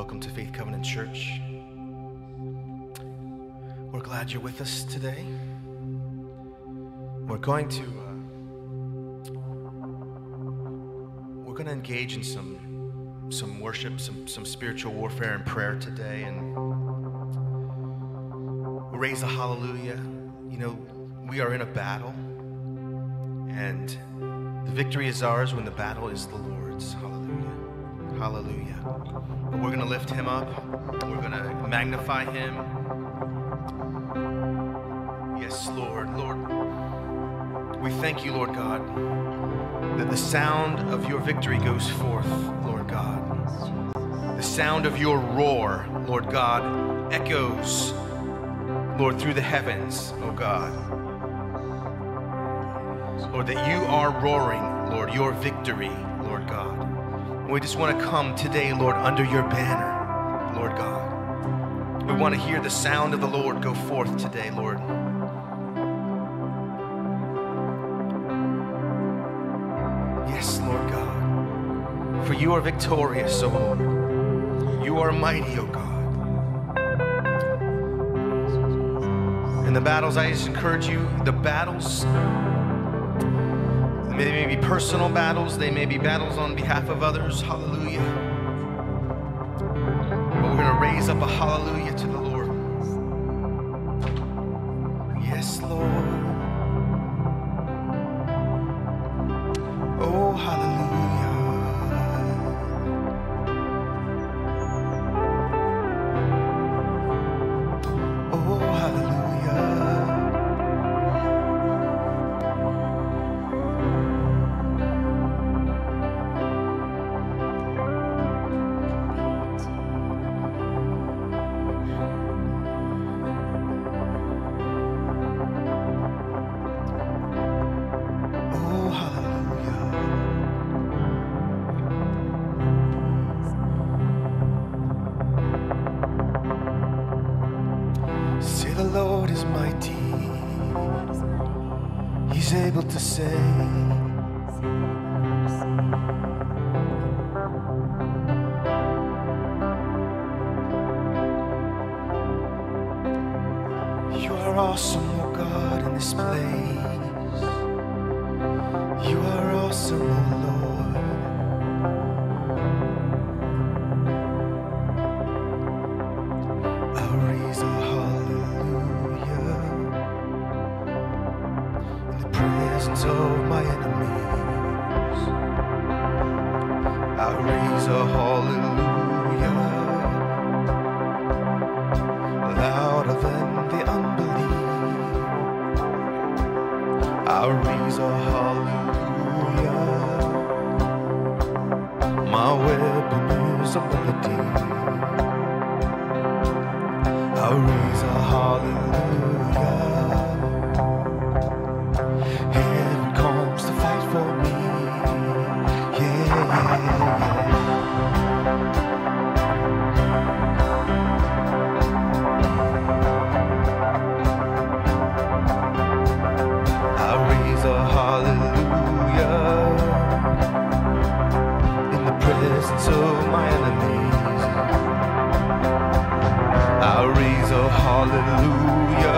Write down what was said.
Welcome to Faith Covenant Church. We're glad you're with us today. We're going to uh, we're going to engage in some some worship, some some spiritual warfare and prayer today, and we'll raise a hallelujah. You know, we are in a battle, and the victory is ours when the battle is the Lord's. Hallelujah. Hallelujah. But we're going to lift him up. We're going to magnify him. Yes, Lord. Lord, we thank you, Lord God, that the sound of your victory goes forth, Lord God. The sound of your roar, Lord God, echoes, Lord, through the heavens, oh God. Lord, that you are roaring, Lord, your victory, Lord God. And we just want to come today, Lord, under your banner, Lord God. We want to hear the sound of the Lord go forth today, Lord. Yes, Lord God. For you are victorious, O Lord. You are mighty, O God. In the battles, I just encourage you, the battles, they may be personal battles, they may be battles on behalf of others. Hallelujah. Hallelujah